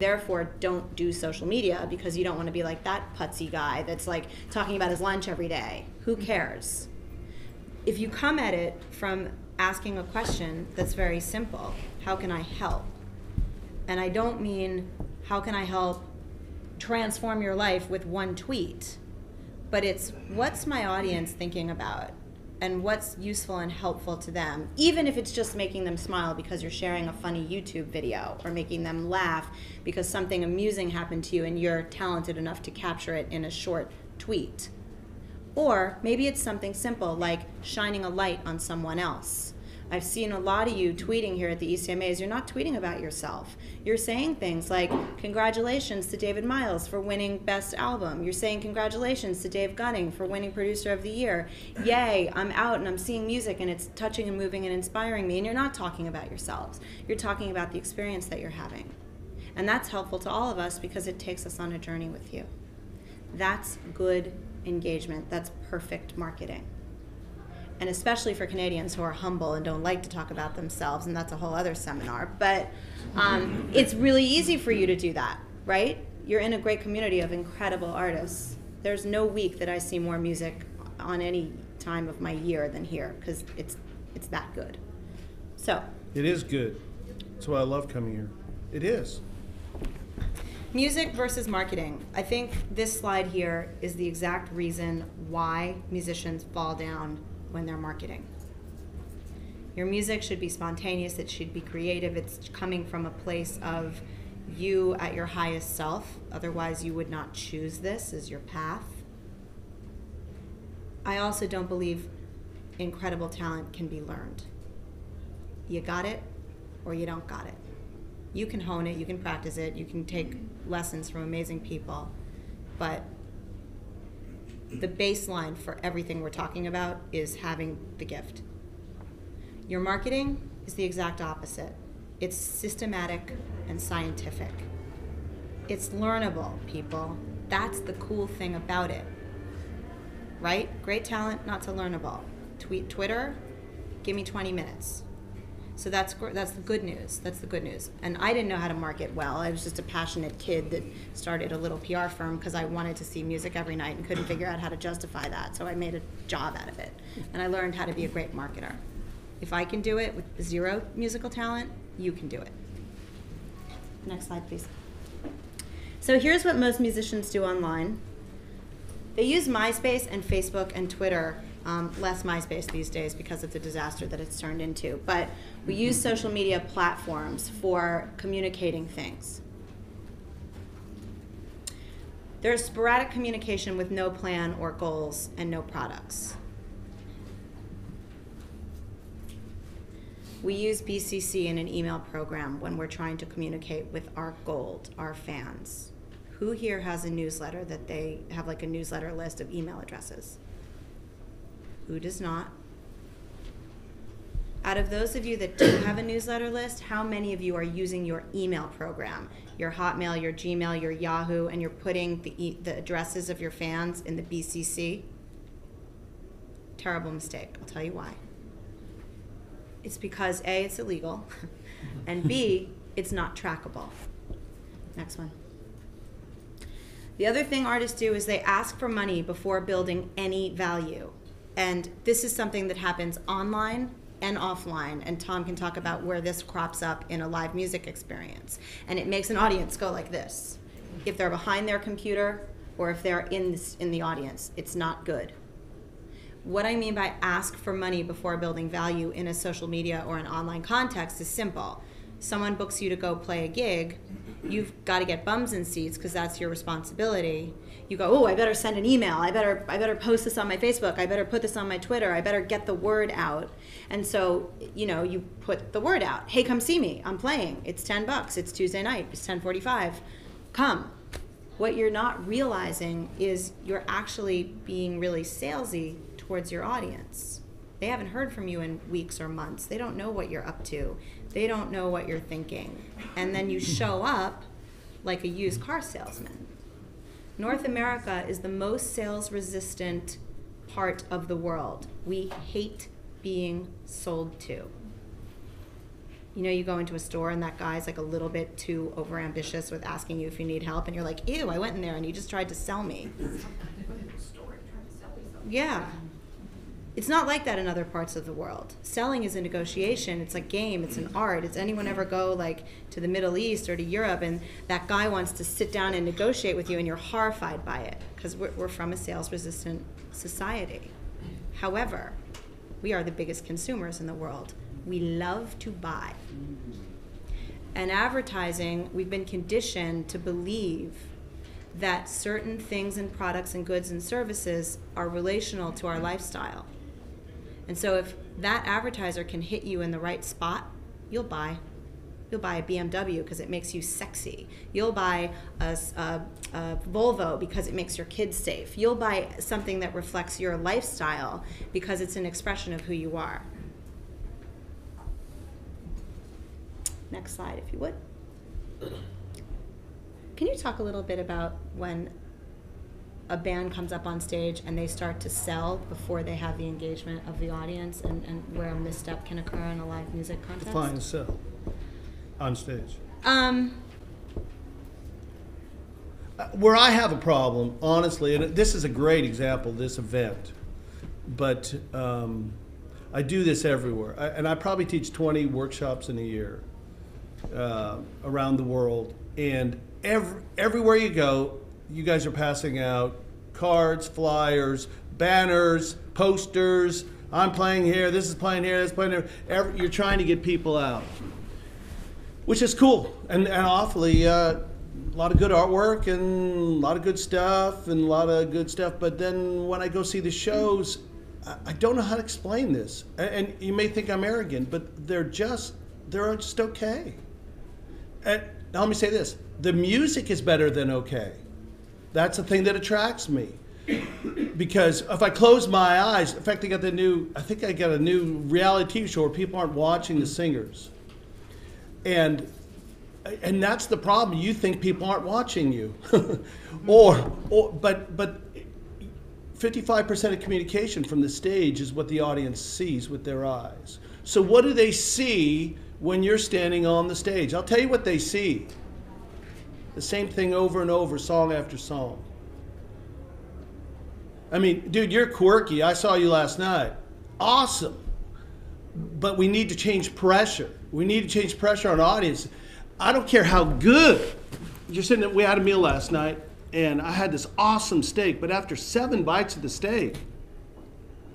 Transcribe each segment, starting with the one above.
therefore don't do social media because you don't want to be like that putsy guy that's like talking about his lunch every day. Who mm-hmm. cares? If you come at it from asking a question that's very simple, how can I help? And I don't mean how can I help transform your life with one tweet, but it's what's my audience thinking about? And what's useful and helpful to them, even if it's just making them smile because you're sharing a funny YouTube video or making them laugh because something amusing happened to you and you're talented enough to capture it in a short tweet. Or maybe it's something simple like shining a light on someone else I've seen a lot of you tweeting here at the ECMAs. You're not tweeting about yourself. You're saying things like, Congratulations to David Myles for winning Best Album. You're saying, Congratulations to Dave Gunning for winning Producer of the Year. Yay, I'm out and I'm seeing music and it's touching and moving and inspiring me. And you're not talking about yourselves. You're talking about the experience that you're having. And that's helpful to all of us because it takes us on a journey with you. That's good engagement. That's perfect marketing and especially for Canadians who are humble and don't like to talk about themselves, and that's a whole other seminar. But um, it's really easy for you to do that, right? You're in a great community of incredible artists. There's no week that I see more music on any time of my year than here because it's it's that good. So it is good. That's why I love coming here. It is. Music versus marketing. I think this slide here is the exact reason why musicians fall down when they're marketing. Your music should be spontaneous, it should be creative, it's coming from a place of you at your highest self. Otherwise, you would not choose this as your path. I also don't believe incredible talent can be learned. You got it or you don't got it. You can hone it, you can practice it, you can take lessons from amazing people, but the baseline for everything we're talking about is having the gift. Your marketing is the exact opposite. It's systematic and scientific. It's learnable, people. That's the cool thing about it. Right? Great talent, not so learnable. Tweet Twitter, give me 20 minutes. So that's that's the good news. That's the good news. And I didn't know how to market well. I was just a passionate kid that started a little PR firm because I wanted to see music every night and couldn't figure out how to justify that. So I made a job out of it, and I learned how to be a great marketer. If I can do it with zero musical talent, you can do it. Next slide, please. So here's what most musicians do online. They use MySpace and Facebook and Twitter um, less MySpace these days because of the disaster that it's turned into. But we use social media platforms for communicating things. There's sporadic communication with no plan or goals and no products. We use BCC in an email program when we're trying to communicate with our gold, our fans. Who here has a newsletter that they have like a newsletter list of email addresses? Who does not? Out of those of you that do have a newsletter list, how many of you are using your email program, your Hotmail, your Gmail, your Yahoo, and you're putting the, e- the addresses of your fans in the BCC? Terrible mistake. I'll tell you why. It's because A, it's illegal, and B, it's not trackable. Next one. The other thing artists do is they ask for money before building any value. And this is something that happens online and offline. And Tom can talk about where this crops up in a live music experience. And it makes an audience go like this. If they're behind their computer or if they're in, this, in the audience, it's not good. What I mean by ask for money before building value in a social media or an online context is simple. Someone books you to go play a gig, you've got to get bums in seats because that's your responsibility you go, oh, I better send an email. I better, I better post this on my Facebook. I better put this on my Twitter. I better get the word out. And so, you know, you put the word out. Hey, come see me. I'm playing. It's 10 bucks. It's Tuesday night. It's 10:45. Come. What you're not realizing is you're actually being really salesy towards your audience. They haven't heard from you in weeks or months. They don't know what you're up to. They don't know what you're thinking. And then you show up like a used car salesman North America is the most sales resistant part of the world. We hate being sold to. you know, you go into a store and that guy's like a little bit too overambitious with asking you if you need help, and you're like, ew, I went in there and he just tried to sell me. Yeah. It's not like that in other parts of the world. Selling is a negotiation. It's a game. It's an mm. art. Does anyone ever go like to the Middle East or to Europe and that guy wants to sit down and negotiate with you and you're horrified by it because we're, we're from a sales resistant society. However, we are the biggest consumers in the world. We love to buy. And advertising, we've been conditioned to believe that certain things and products and goods and services are relational to our lifestyle. And so if that advertiser can hit you in the right spot, you'll buy. You'll buy a BMW because it makes you sexy. You'll buy a, a, a, Volvo because it makes your kids safe. You'll buy something that reflects your lifestyle because it's an expression of who you are. Next slide, if you would. Can you talk a little bit about when a band comes up on stage and they start to sell before they have the engagement of the audience and, and where a misstep can occur in a live music context? Define sell on stage. Um, Uh, Where I have a problem, honestly, and this is a great example, this event, but um, I do this everywhere. I, and I probably teach 20 workshops in a year uh, around the world. And every, everywhere you go, you guys are passing out cards, flyers, banners, posters. I'm playing here, this is playing here, this is playing here. Every, you're trying to get people out, which is cool and, and awfully. Uh, a lot of good artwork and a lot of good stuff and a lot of good stuff. But then when I go see the shows, I, don't know how to explain this. And, and you may think I'm arrogant, but they're just they're just okay. And now let me say this: the music is better than okay. That's the thing that attracts me. Because if I close my eyes, in fact, I got the new. I think I got a new reality TV show where people aren't watching the singers, and and that's the problem. You think people aren't watching you, or, or but but. 55% of communication from the stage is what the audience sees with their eyes. So, what do they see when you're standing on the stage? I'll tell you what they see. The same thing over and over, song after song. I mean, dude, you're quirky. I saw you last night. Awesome. But we need to change pressure. We need to change pressure on audience. I don't care how good. You're sitting at, we had a meal last night, and I had this awesome steak, but after seven bites of the steak,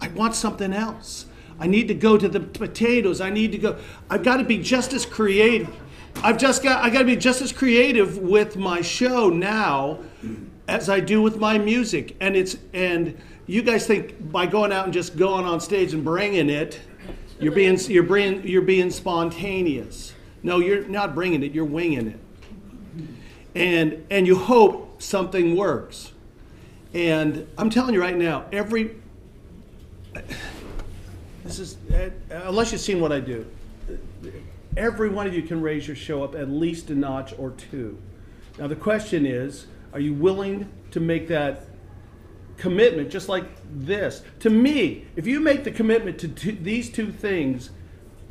I want something else. I need to go to the potatoes. I need to go. I've got to be just as creative. I've just got. I got to be just as creative with my show now as I do with my music. And it's and you guys think by going out and just going on stage and bringing it, you're being you're being you're being spontaneous. No, you're not bringing it. You're winging it. And and you hope something works. And I'm telling you right now, every this is unless you've seen what I do. Every one of you can raise your show up at least a notch or two. Now the question is, are you willing to make that commitment just like this? To me, if you make the commitment to two, these two things,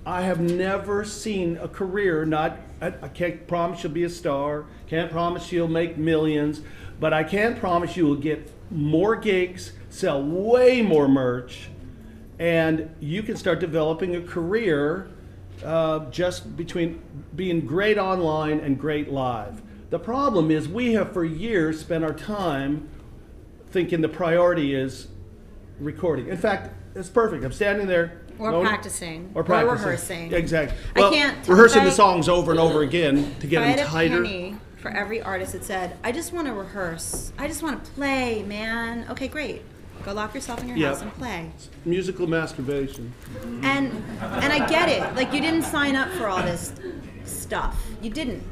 I have never seen a career not I, I can't promise you'll be a star, can't promise you'll make millions, but I can promise you will get more gigs, sell way more merch, and you can start developing a career uh, just between being great online and great live. The problem is we have for years spent our time thinking the priority is recording. In fact, it's perfect. I'm standing there. Or no- practicing. Or Or practicing. rehearsing. Exactly. I can't- rehearsing if the songs over and over again to get I them a tighter. penny for every artist that said, "I just want to rehearse. I just want to play, man." Okay, great. Go lock yourself in your house and play. Musical masturbation. And and I get it. Like you didn't sign up for all this stuff. You didn't.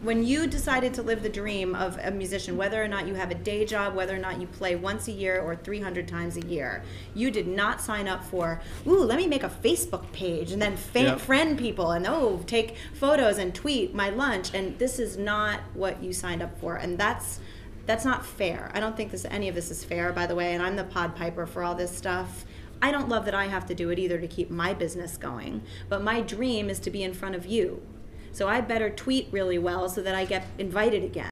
When you decided to live the dream of a musician, whether or not you have a day job, whether or not you play once a year or 300 times a year, you did not sign up for, ooh, let me make a Facebook page and then fa- friend people and oh, take photos and tweet my lunch. And this is not what you signed up for. And that's that's not fair. I don't think this any of this is fair, by the way. And I'm the Pod Piper for all this stuff. I don't love that I have to do it either to keep my business going, but my dream is to be in front of you. So I better tweet really well so that I get invited again.